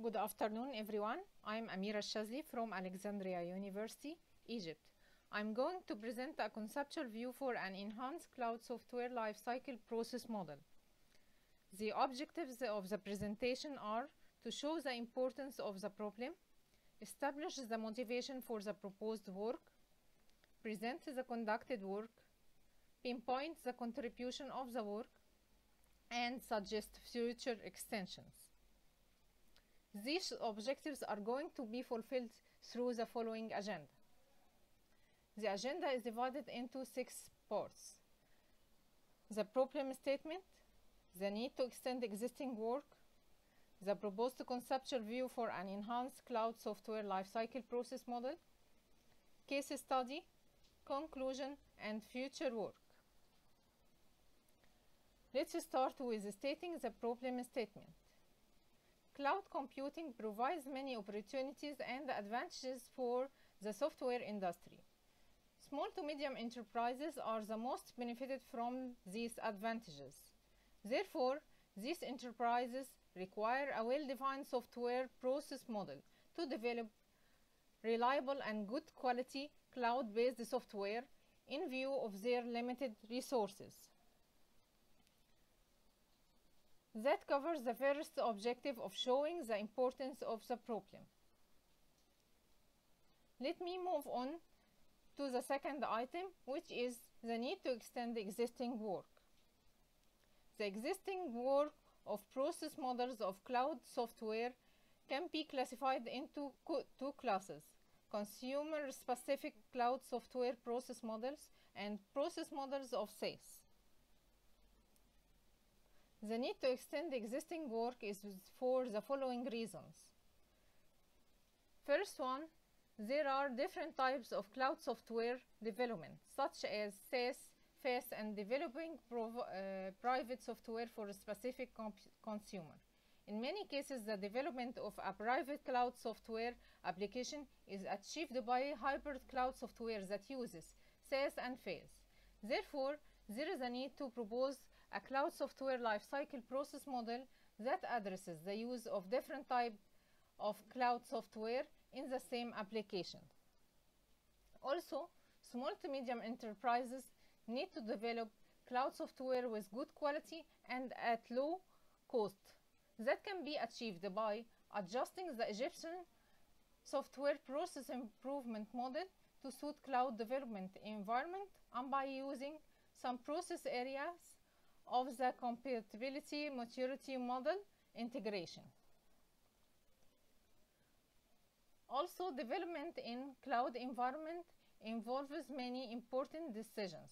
Good afternoon, everyone. I'm Amira Alshazly from Alexandria University, Egypt. I'm going to present a conceptual view for an enhanced cloud software lifecycle process model. The objectives of the presentation are to show the importance of the problem, establish the motivation for the proposed work, present the conducted work, pinpoint the contribution of the work, and suggest future extensions. These objectives are going to be fulfilled through the following agenda. The agenda is divided into six parts. The problem statement, the need to extend existing work, the proposed conceptual view for an enhanced cloud software lifecycle process model, case study, conclusion, and future work. Let's start with stating the problem statement. Cloud computing provides many opportunities and advantages for the software industry. Small to medium enterprises are the most benefited from these advantages. Therefore, these enterprises require a well-defined software process model to develop reliable and good quality cloud-based software in view of their limited resources. That covers the first objective of showing the importance of the problem. Let me move on to the second item, which is the need to extend the existing work. The existing work of process models of cloud software can be classified into two classes consumer specific cloud software process models and process models of SaaS. The need to extend existing work is for the following reasons. First one, there are different types of cloud software development, such as SaaS, FaaS, and developing uh, private software for a specific consumer. In many cases, the development of a private cloud software application is achieved by hybrid cloud software that uses SaaS and FaaS. Therefore, there is a need to propose a cloud software lifecycle process model that addresses the use of different type of cloud software in the same application. Also, small to medium enterprises need to develop cloud software with good quality and at low cost. That can be achieved by adjusting the Egyptian software process improvement model to suit cloud development environment and by using some process areas of the capability maturity model integration. Also, development in cloud environment involves many important decisions.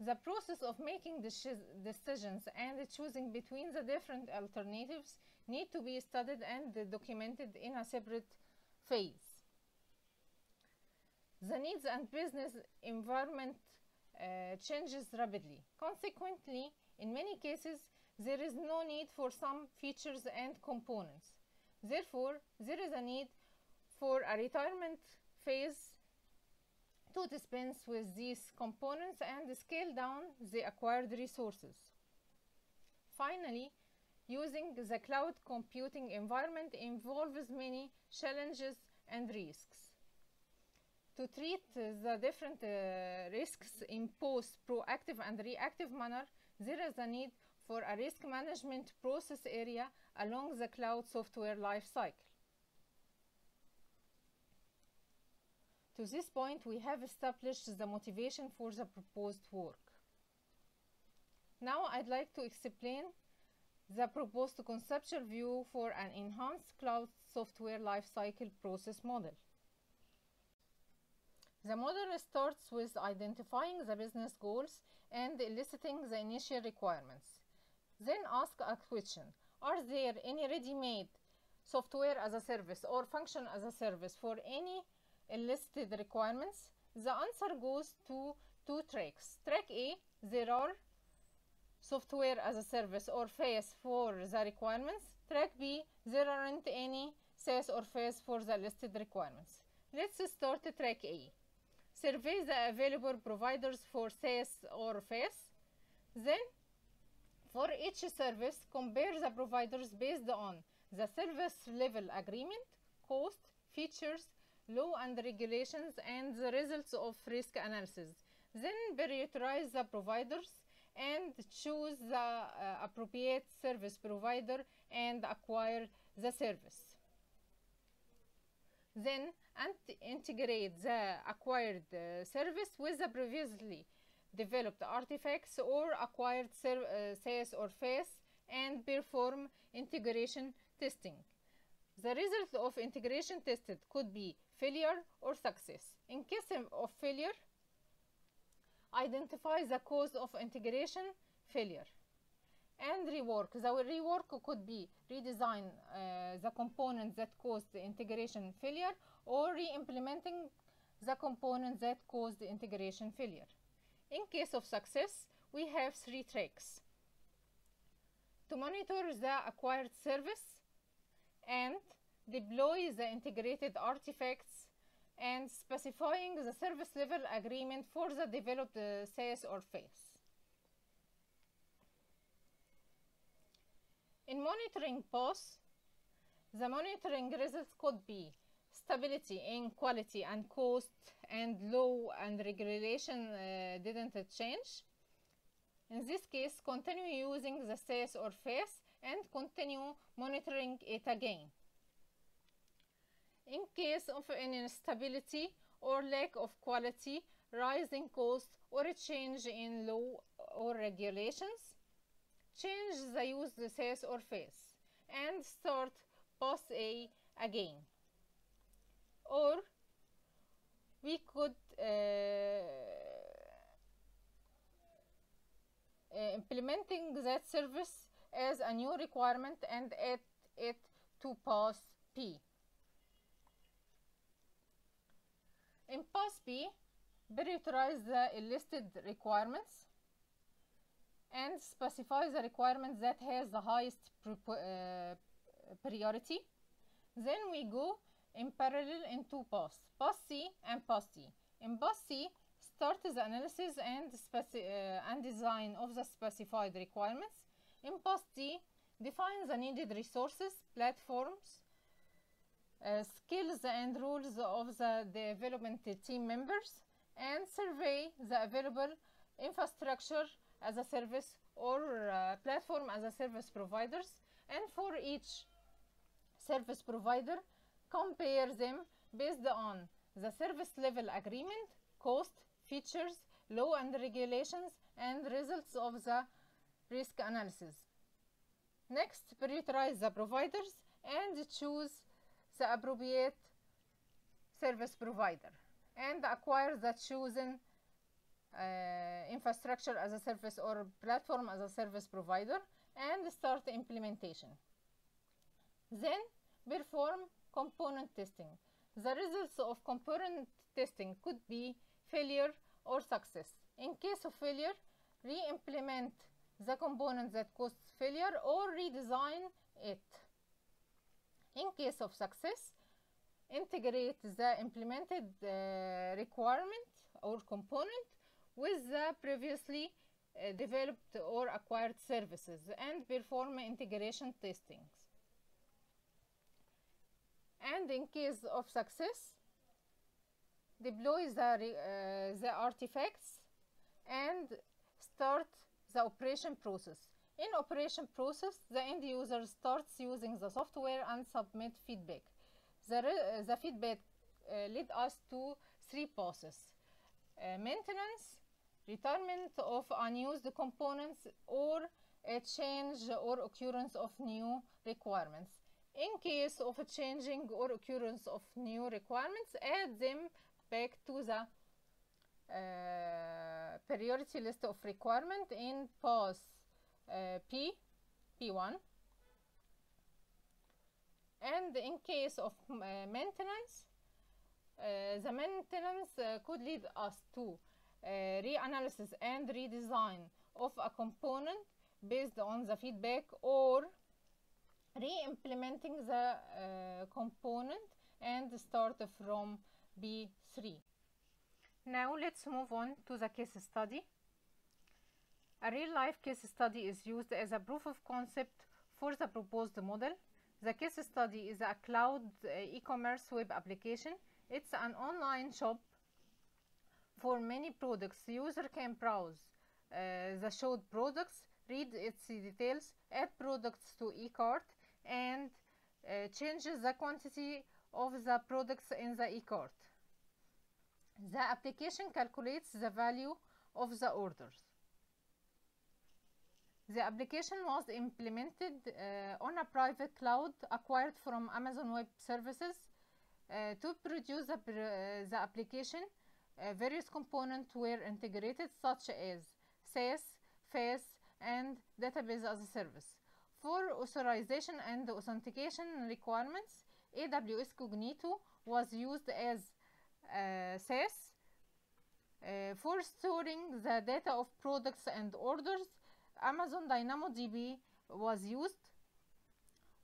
The process of making decisions and choosing between the different alternatives need to be studied and documented in a separate phase. The needs and business environment uh, changes rapidly. Consequently, in many cases, there is no need for some features and components. Therefore, there is a need for a retirement phase to dispense with these components and scale down the acquired resources. Finally, using the cloud computing environment involves many challenges and risks. To treat the different uh, risks in both proactive and reactive manner, there is a need for a risk management process area along the cloud software lifecycle. To this point, we have established the motivation for the proposed work. Now I'd like to explain the proposed conceptual view for an enhanced cloud software lifecycle process model. The model starts with identifying the business goals and eliciting the initial requirements. Then ask a question, are there any ready-made software as a service or function as a service for any listed requirements? The answer goes to two tracks. Track A, there are software as a service or FaaS for the requirements. Track B, there aren't any SaaS or FaaS for the listed requirements. Let's start track A. Survey the available providers for SaaS or FaaS. Then, for each service, compare the providers based on the service level agreement, cost, features, law and regulations, and the results of risk analysis. Then prioritize the providers and choose the uh, appropriate service provider and acquire the service. Then integrate the acquired uh, service with the previously developed artifacts or acquired uh, or FaaS and perform integration testing. The result of integration tested could be failure or success. In case of failure, identify the cause of integration failure and rework. The rework could be redesign uh, the component that caused the integration failure or re-implementing the component that caused the integration failure. In case of success, we have three tracks. To monitor the acquired service and deploy the integrated artifacts and specifying the service level agreement for the developed uh, SaaS or FaaS. In monitoring POS, the monitoring results could be stability in quality and cost and law and regulation uh, didn't change. In this case, continue using the SaaS or FaaS and continue monitoring it again. In case of an instability or lack of quality, rising cost, or a change in law or regulations, change the use the SaaS or FaaS and start POS A again. Or we could uh, uh, implementing that service as a new requirement and add it to POS P. In POS P, prioritize the listed requirements and specify the requirement that has the highest uh, priority. Then we go in parallel in two POS, POS C and POS D. In POS C, start the analysis and, uh, and design of the specified requirements. In POS D, define the needed resources, platforms, uh, skills and rules of the development team members and survey the available infrastructure as a service or uh, platform as a service providers and for each service provider compare them based on the service level agreement cost features law and regulations and results of the risk analysis. Next prioritize the providers and choose the appropriate service provider and acquire the chosen uh, infrastructure as a service or platform as a service provider and start implementation. Then perform component testing. The results of component testing could be failure or success. In case of failure, re-implement the component that caused failure or redesign it. In case of success, integrate the implemented uh, requirement or component with the previously uh, developed or acquired services and perform integration testings. And in case of success, deploy the, uh, the artifacts and start the operation process. In operation process, the end user starts using the software and submit feedback. The, the feedback uh, led us to three processes. Uh, maintenance, retirement of unused components or a change or occurrence of new requirements. In case of a changing or occurrence of new requirements, add them back to the uh, priority list of requirement in POS uh, P, P1. And in case of uh, maintenance, uh, the maintenance uh, could lead us to reanalysis and redesign of a component based on the feedback or re-implementing the uh, component and start from B3. Now let's move on to the case study. A real-life case study is used as a proof of concept for the proposed model. The case study is a cloud uh, e-commerce web application. It's an online shop for many products. The user can browse uh, the showed products, read its details, add products to e-cart, and uh, changes the quantity of the products in the e-cart. The application calculates the value of the orders. The application was implemented uh, on a private cloud acquired from Amazon Web Services. Uh, to produce uh, the application, various components were integrated such as SaaS, FaaS, and database as a service. For authorization and authentication requirements, AWS Cognito was used as uh, SaaS. Uh, for storing the data of products and orders, Amazon DynamoDB was used.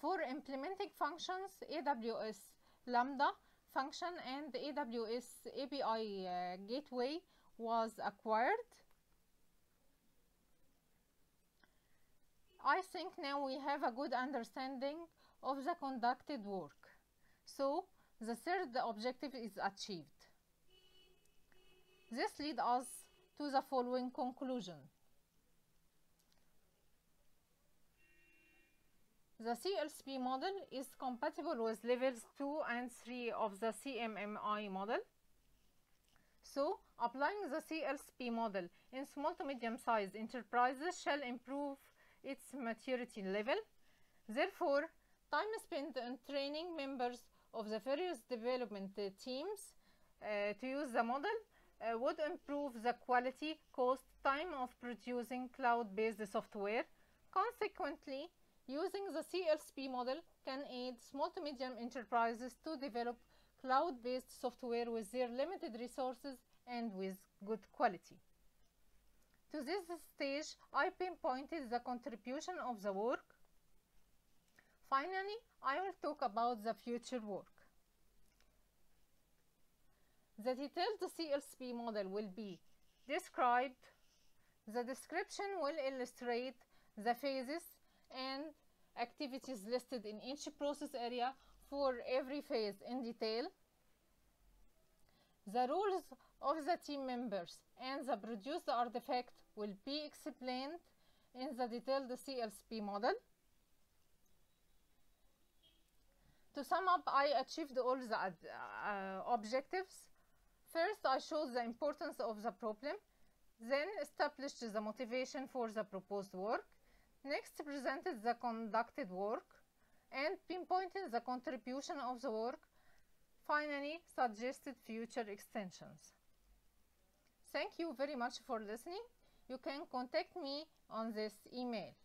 For implementing functions, AWS Lambda function and the AWS API uh, Gateway was acquired. I think now we have a good understanding of the conducted work. So, the third objective is achieved. This leads us to the following conclusion. The CLSP model is compatible with levels 2 and 3 of the CMMI model. So, applying the CLSP model in small to medium sized enterprises shall improve its maturity level. Therefore, time spent on training members of the various development teams uh, to use the model uh, would improve the quality, cost, time of producing cloud-based software. Consequently, using the CLSP model can aid small to medium enterprises to develop cloud-based software with their limited resources and with good quality. To this stage, I pinpointed the contribution of the work. Finally, I will talk about the future work. The detailed CLSP model will be described. The description will illustrate the phases and activities listed in each process area for every phase in detail. The roles of the team members and the produced artifact will be explained in the detailed CLSP model. To sum up, I achieved all the uh, objectives. First, I showed the importance of the problem, then established the motivation for the proposed work, next presented the conducted work, and pinpointed the contribution of the work, finally suggested future extensions. Thank you very much for listening. You can contact me on this email.